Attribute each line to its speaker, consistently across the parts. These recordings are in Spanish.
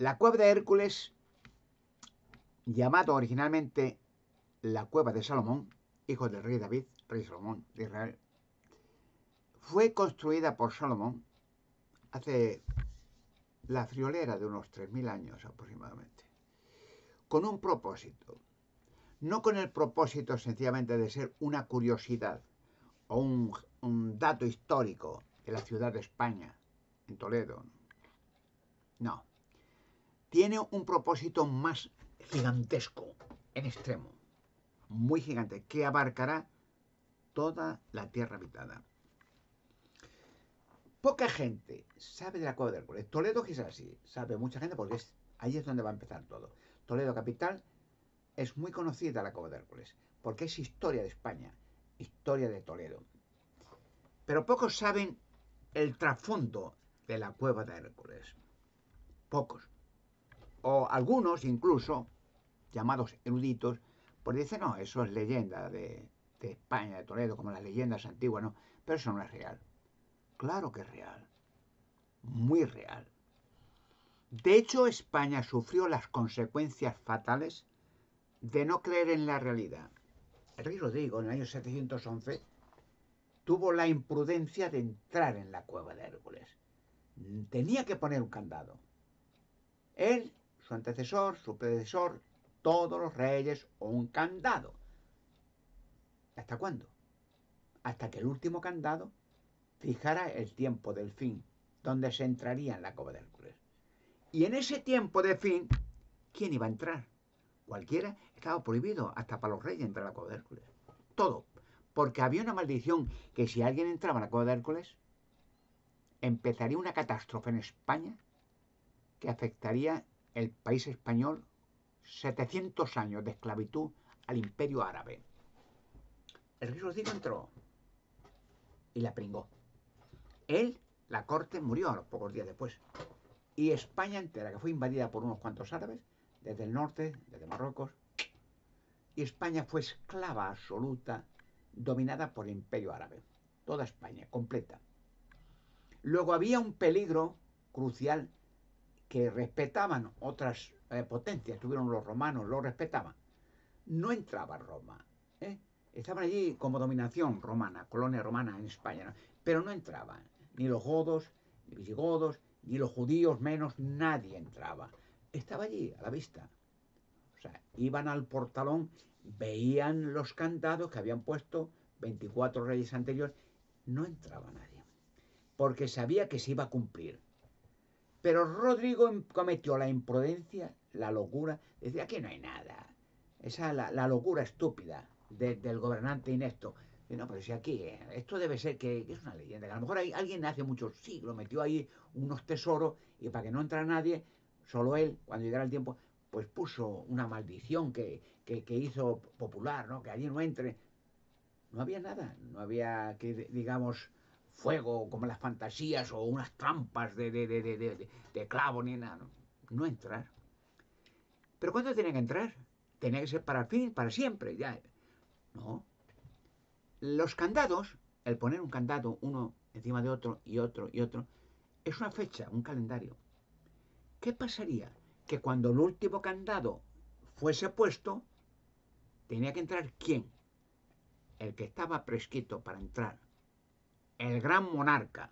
Speaker 1: La cueva de Hércules, llamado originalmente la cueva de Salomón, hijo del rey David, rey Salomón de Israel, fue construida por Salomón hace la friolera de unos 3.000 años aproximadamente, con un propósito, no con el propósito sencillamente de ser una curiosidad o un, un dato histórico de la ciudad de España, en Toledo, no, tiene un propósito más gigantesco, en extremo, muy gigante, que abarcará toda la tierra habitada. Poca gente sabe de la Cueva de Hércules. Toledo quizás así, sabe mucha gente porque ahí es donde va a empezar todo. Toledo capital es muy conocida la Cueva de Hércules, porque es historia de España, historia de Toledo. Pero pocos saben el trasfondo de la Cueva de Hércules. Pocos. O algunos incluso, llamados eruditos, pues dicen, no, eso es leyenda de, de España, de Toledo, como las leyendas antiguas, no, pero eso no es real. Claro que es real, muy real. De hecho, España sufrió las consecuencias fatales de no creer en la realidad. El rey Rodrigo, en el año 711, tuvo la imprudencia de entrar en la cueva de Hércules. Tenía que poner un candado. Él, su antecesor, su predecesor, todos los reyes, un candado. ¿Hasta cuándo? Hasta que el último candado fijara el tiempo del fin, donde se entraría en la cova de Hércules. Y en ese tiempo de fin, ¿quién iba a entrar? Cualquiera estaba prohibido, hasta para los reyes, entrar a la cova de Hércules. Todo. Porque había una maldición que si alguien entraba en la cova de Hércules, empezaría una catástrofe en España que afectaría el país español 700 años de esclavitud al imperio árabe. El Rodrigo entró y la pringó. Él, la corte, murió a los pocos días después. Y España entera, que fue invadida por unos cuantos árabes, desde el norte, desde Marruecos, y España fue esclava absoluta, dominada por el imperio árabe. Toda España, completa. Luego había un peligro crucial que respetaban otras eh, potencias, tuvieron los romanos, lo respetaban. No entraba Roma. ¿eh? Estaban allí como dominación romana, colonia romana en España, pero no entraban ni los godos, ni visigodos, ni los judíos menos, nadie entraba. Estaba allí, a la vista. O sea, iban al portalón, veían los candados que habían puesto 24 reyes anteriores, no entraba nadie, porque sabía que se iba a cumplir. Pero Rodrigo cometió la imprudencia, la locura, decía, aquí no hay nada. Esa la, la locura estúpida de, del gobernante inepto. Y no, pero si aquí, eh, esto debe ser que, es una leyenda, a lo mejor hay, alguien hace muchos siglos metió ahí unos tesoros y para que no entrara nadie, solo él, cuando llegara el tiempo, pues puso una maldición que, que, que, hizo popular, ¿no? Que allí no entre. No había nada, no había que, digamos, fuego como las fantasías o unas trampas de, de, de, de, clavo ni nada. ¿no? entrar. ¿Pero cuándo tenía que entrar? Tenía que ser para fin, para siempre, ya. No, los candados, el poner un candado uno encima de otro y otro y otro, es una fecha, un calendario. ¿Qué pasaría? Que cuando el último candado fuese puesto, tenía que entrar quién? El que estaba prescrito para entrar, el gran monarca.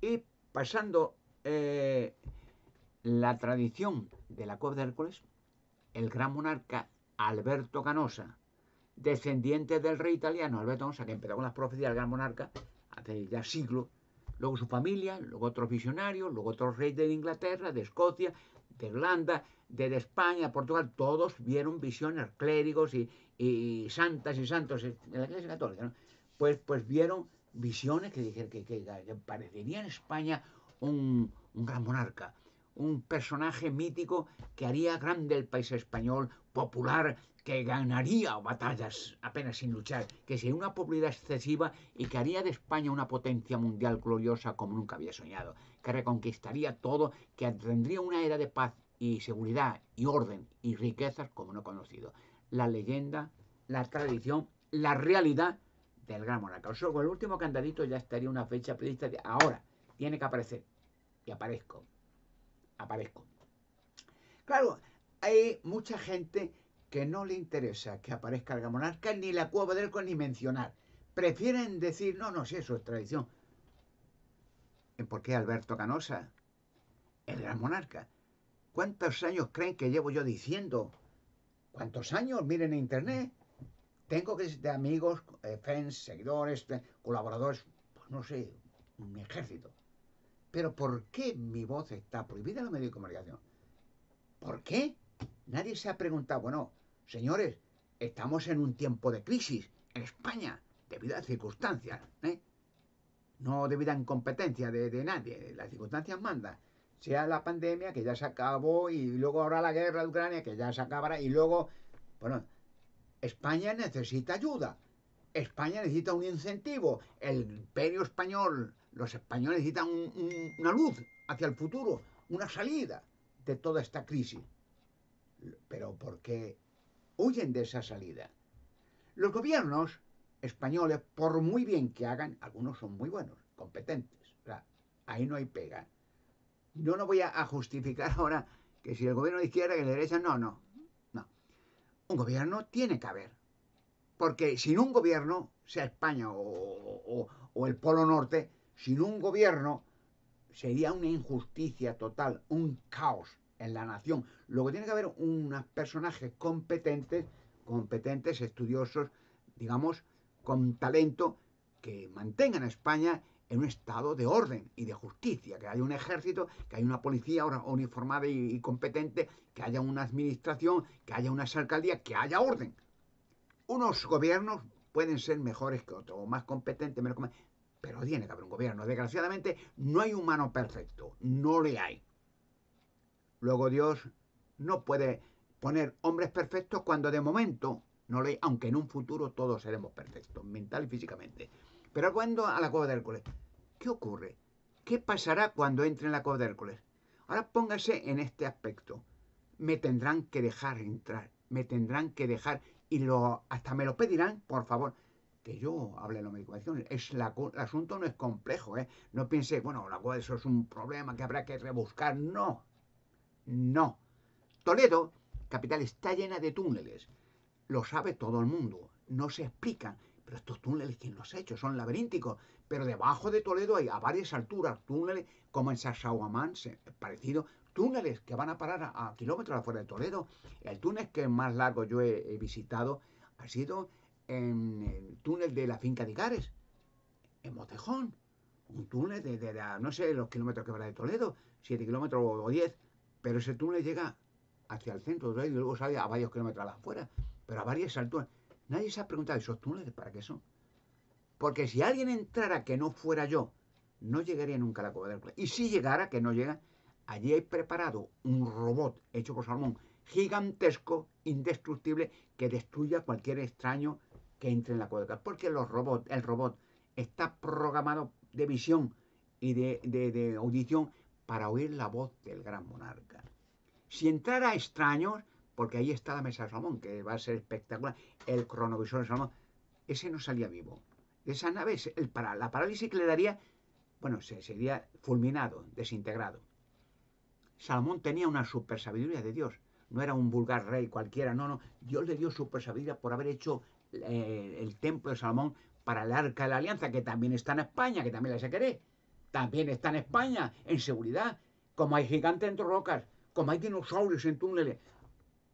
Speaker 1: Y pasando eh, la tradición de la Cueva de Hércules, el gran monarca Alberto Canosa, descendiente del rey italiano Alberto Gonzaga, que empezó con las profecías del gran monarca hace ya siglos, luego su familia, luego otros visionarios, luego otros reyes de Inglaterra, de Escocia, de Irlanda, de, de España, Portugal, todos vieron visiones, clérigos y, santas y santos de la Iglesia Católica, ¿no? pues, pues vieron visiones que, que, que, que parecería en España un, gran monarca, un personaje mítico que haría grande el país español, popular, que ganaría batallas apenas sin luchar, que sería una popularidad excesiva y que haría de España una potencia mundial gloriosa como nunca había soñado, que reconquistaría todo, que tendría una era de paz y seguridad y orden y riquezas como no conocido. La leyenda, la tradición, la realidad del gran monarca. Con el último candadito ya estaría una fecha prevista de ahora, tiene que aparecer. Y aparezco. Aparezco. Claro, hay mucha gente que no le interesa que aparezca el gran monarca ni la cueva del ni mencionar. Prefieren decir, no, no, si eso es tradición. ¿Por qué Alberto Canosa, el gran monarca? ¿Cuántos años creen que llevo yo diciendo? ¿Cuántos años? Miren en internet. Tengo que de amigos, eh, fans, seguidores, colaboradores, pues no sé, un ejército. Pero ¿por qué mi voz está prohibida en los medios de comunicación? ¿Por qué? Nadie se ha preguntado, bueno, señores, estamos en un tiempo de crisis en España, debido a circunstancias, ¿eh? no debido a incompetencia de, de nadie, las circunstancias mandan. Sea la pandemia, que ya se acabó, y luego ahora la guerra de Ucrania, que ya se acabará, y luego, bueno, España necesita ayuda. España necesita un incentivo. El imperio español, los españoles necesitan una luz hacia el futuro, una salida de toda esta crisis. Pero ¿por qué huyen de esa salida? Los gobiernos españoles, por muy bien que hagan, algunos son muy buenos, competentes. ahí no hay pega. Yo no voy a, justificar ahora que si el gobierno de izquierda que de derecha, no, no. No. Un gobierno tiene que haber. Porque sin un gobierno, sea España o, el Polo Norte, sin un gobierno sería una injusticia total, un caos en la nación. Luego tiene que haber unos personajes competentes, competentes, estudiosos, digamos, con talento, que mantengan a España en un estado de orden y de justicia, que haya un ejército, que haya una policía uniformada y, competente, que haya una administración, que haya unas alcaldías, que haya orden. Unos gobiernos pueden ser mejores que otros, o más competentes, menos competentes, pero tiene que haber un gobierno. Desgraciadamente, no hay humano perfecto, no le hay. Luego Dios no puede poner hombres perfectos cuando de momento no le, aunque en un futuro todos seremos perfectos, mental y físicamente. Pero cuando a la cueva de Hércules, ¿qué ocurre? ¿Qué pasará cuando entre en la cueva de Hércules? Ahora póngase en este aspecto. Me tendrán que dejar entrar, me tendrán que dejar y lo, hasta me lo pedirán, por favor, que yo hable de la medicación. Es la, el asunto no es complejo, ¿eh? No piense, bueno, la cueva eso es un problema que habrá que rebuscar. No, no. Toledo, capital, está llena de túneles. Lo sabe todo el mundo. No se explican. Pero estos túneles, ¿quién los ha hecho? Son laberínticos. Pero debajo de Toledo hay a varias alturas túneles, como en Sacsayhuamán, parecido, túneles que van a parar a, kilómetros afuera de Toledo. El túnel que más largo yo he, visitado ha sido en el túnel de la finca de Gares, en Motejón. Un túnel de, no sé los kilómetros que va de Toledo, 7 kilómetros o 10 pero ese túnel llega hacia el centro de y luego sale a varios kilómetros afuera, pero a varias alturas. Nadie se ha preguntado, ¿esos túneles para qué son? Porque si alguien entrara que no fuera yo, no llegaría nunca a la cueva del Y si llegara, que no llega, allí hay preparado un robot hecho por Salmón, gigantesco, indestructible, que destruya cualquier extraño que entre en la cueva del Porque los robots, el robot está programado de visión y de, de audición para oír la voz del gran monarca. Si entrara extraños, porque ahí está la mesa de Salomón, que va a ser espectacular, el cronovisor de Salomón, ese no salía vivo. Esa nave, la parálisis que le daría, bueno, se, sería fulminado, desintegrado. Salomón tenía una super sabiduría de Dios. No era un vulgar rey cualquiera, no, no. Dios le dio super sabiduría por haber hecho eh, el templo de Salomón para el arca de la alianza, que también está en España, que también la se también está en España, en seguridad. Como hay gigantes entre rocas, como hay dinosaurios en túneles.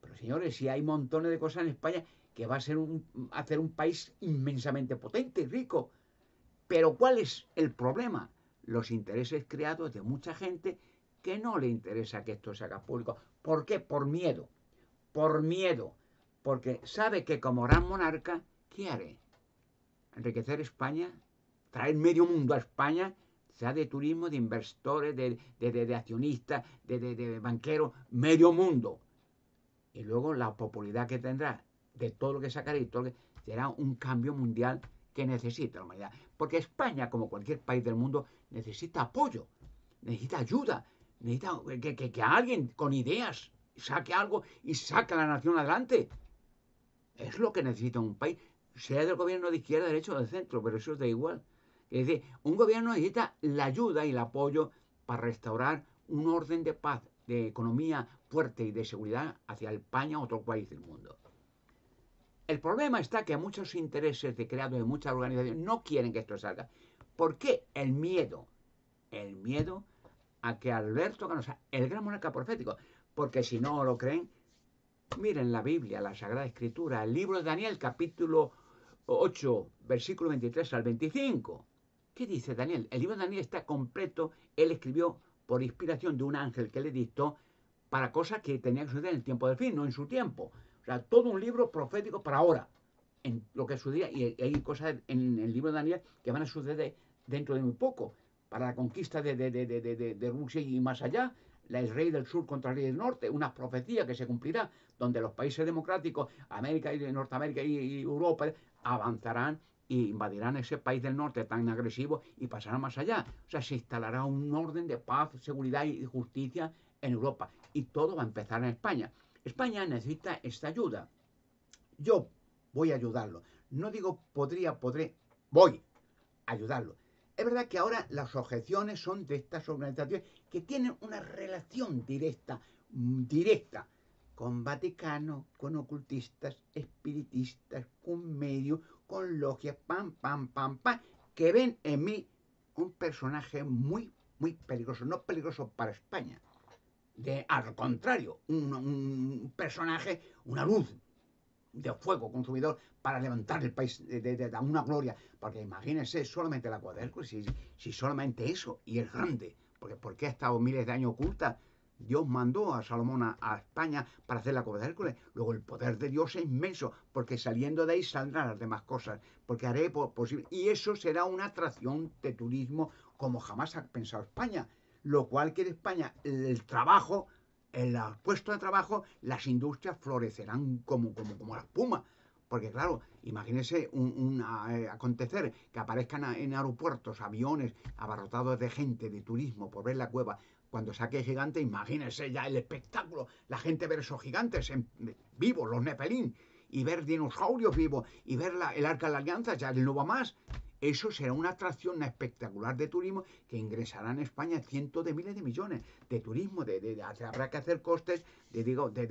Speaker 1: Pero señores, si hay montones de cosas en España que va a ser un, hacer un país inmensamente potente y rico. Pero ¿cuál es el problema? Los intereses creados de mucha gente que no le interesa que esto se haga público. ¿Por qué? Por miedo. Por miedo. Porque sabe que como gran monarca, ¿qué haré? Enriquecer España, traer medio mundo a España sea de turismo, de inversores, de, de, accionistas, de, banqueros, medio mundo. Y luego la popularidad que tendrá de todo lo que sacará y todo lo que será un cambio mundial que necesita la humanidad. Porque España, como cualquier país del mundo, necesita apoyo, necesita ayuda, necesita que, que, alguien con ideas saque algo y saque a la nación adelante. Es lo que necesita un país, sea del gobierno de izquierda, derecha o de centro, pero eso da igual. Es decir, un gobierno necesita la ayuda y el apoyo para restaurar un orden de paz de economía fuerte y de seguridad hacia España o otro país del mundo. El problema está que muchos intereses de creados de muchas organizaciones no quieren que esto salga. ¿Por qué? El miedo. El miedo a que Alberto Canosa, el gran monarca profético, porque si no lo creen, miren la Biblia, la Sagrada Escritura, el libro de Daniel, capítulo 8, versículo 23 al 25. ¿Qué dice Daniel? El libro de Daniel está completo, él escribió por inspiración de un ángel que le dictó para cosas que tenía que suceder en el tiempo del fin, no en su tiempo. O sea, todo un libro profético para ahora, en lo que sucedía. Y hay cosas en el libro de Daniel que van a suceder dentro de muy poco, para la conquista de, de, Rusia y más allá, el rey del sur contra el rey del norte, una profecía que se cumplirá, donde los países democráticos, América y Norteamérica y, Europa, avanzarán e invadirán ese país del norte tan agresivo y pasarán más allá. O sea, se instalará un orden de paz, seguridad y justicia en Europa. Y todo va a empezar en España. España necesita esta ayuda. Yo voy a ayudarlo. No digo podría, podré, voy a ayudarlo. Es verdad que ahora las objeciones son de estas organizaciones que tienen una relación directa, directa, con Vaticano, con ocultistas, espiritistas, con medios, con logias, pam, pam, pam, pam, que ven en mí un personaje muy, muy peligroso, no peligroso para España, de, al contrario, un, personaje, una luz de fuego consumidor para levantar el país de, una gloria. Porque imagínense solamente la cuadrícula, si, si solamente eso, y es grande, porque, ha estado miles de años oculta. Dios mandó a Salomón a, España para hacer la de Hércules. Luego el poder de Dios es inmenso, porque saliendo de ahí saldrán las demás cosas, porque haré posible. Y eso será una atracción de turismo como jamás ha pensado España lo cual quiere España, el trabajo, el puesto de trabajo, las industrias florecerán como, como, como la espuma. Porque claro, imagínese un, eh, acontecer que aparezcan en aeropuertos aviones abarrotados de gente, de turismo, por ver la cueva. Cuando saque gigante, imagínese ya el espectáculo, la gente ver esos gigantes en, vivos, los nepelín, y ver dinosaurios vivos, y ver el arca de la alianza, ya no va más. Eso será una atracción espectacular de turismo que ingresará en España cientos de miles de millones de turismo. De, habrá que hacer costes de, digo, de,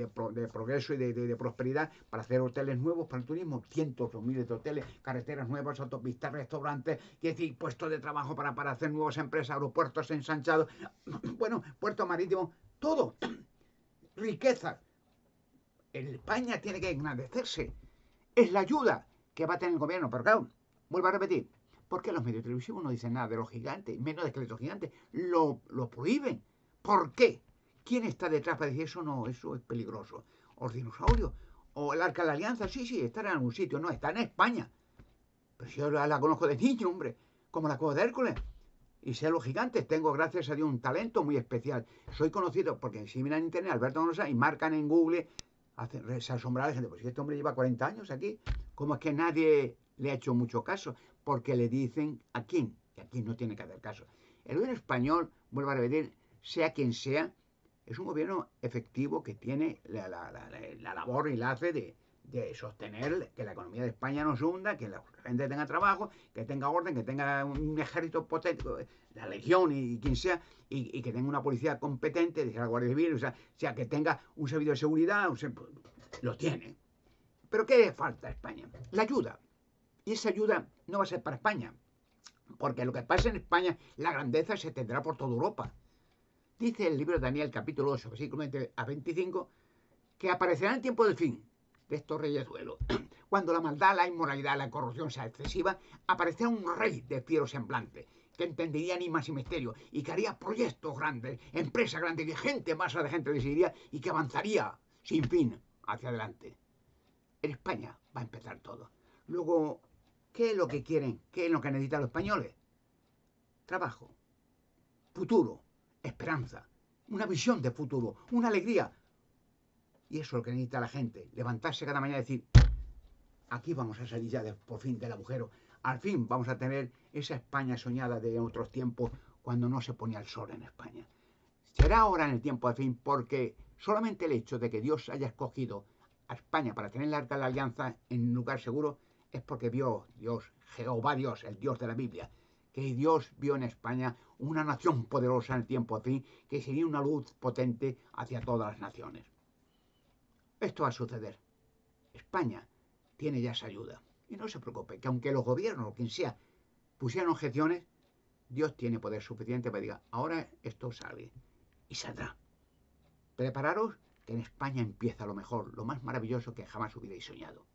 Speaker 1: progreso y de, prosperidad para hacer hoteles nuevos para el turismo, cientos o miles de hoteles, carreteras nuevas, autopistas, restaurantes, decir, puestos de trabajo para, para hacer nuevas empresas, aeropuertos ensanchados, bueno, puerto marítimo, todo. Riqueza. España tiene que agradecerse. Es la ayuda que va a tener el gobierno, pero claro, vuelvo a repetir, ¿Por qué los medios televisivos no dicen nada de los gigantes, menos de que los gigantes? Lo, lo prohíben. ¿Por qué? ¿Quién está detrás para decir eso? No, eso es peligroso. ¿O los dinosaurios? ¿O el Arca de la Alianza? Sí, sí, está en algún sitio. No, está en España. Pero yo la, conozco de niño, hombre. Como la Cueva de Hércules. Y sé los gigantes. Tengo, gracias a Dios, un talento muy especial. Soy conocido porque si miran en internet, Alberto Rosa, y marcan en Google, se asombra la gente. Pues este hombre lleva 40 años aquí, ¿cómo es que nadie le ha hecho mucho caso? Porque le dicen a quién, y aquí no tiene que hacer caso. El gobierno español, vuelvo a repetir, sea quien sea, es un gobierno efectivo que tiene la, labor y la hace de, sostener que la economía de España no se hunda, que la gente tenga trabajo, que tenga orden, que tenga un ejército potente, la legión y, quien sea, y, que tenga una policía competente, la Guardia Civil, o sea, sea, que tenga un servicio de seguridad, lo tiene. Pero ¿qué falta a España? La ayuda. Y esa ayuda no va a ser para España, porque lo que pasa en España, la grandeza se tendrá por toda Europa. Dice el libro de Daniel, capítulo 8, versículo 20 a 25, que aparecerá el tiempo del fin de estos reyes duelo. Cuando la maldad, la inmoralidad, la corrupción sea excesiva, aparecerá un rey de fiero semblante, que entendería enigmas y misterios, y que haría proyectos grandes, empresas grandes, y gente, masa de gente decidiría, y que avanzaría sin fin hacia adelante. En España va a empezar todo. Luego ¿Qué es lo que quieren? ¿Qué es lo que necesitan los españoles? Trabajo, futuro, esperanza, una visión de futuro, una alegría. Y eso es lo que necesita la gente, levantarse cada mañana y decir, aquí vamos a salir ya por fin del agujero, al fin vamos a tener esa España soñada de otros tiempos cuando no se ponía el sol en España. Será ahora en el tiempo al fin porque solamente el hecho de que Dios haya escogido a España para tener de la alianza en un lugar seguro es porque vio Dios, Jehová Dios, el Dios de la Biblia, que Dios vio en España una nación poderosa en el tiempo así, que sería una luz potente hacia todas las naciones. Esto va a suceder. España tiene ya esa ayuda. Y no se preocupe, que aunque los gobiernos o quien sea pusieran objeciones, Dios tiene poder suficiente para decir, ahora esto sale y saldrá. Prepararos que en España empieza lo mejor, lo más maravilloso que jamás hubierais soñado.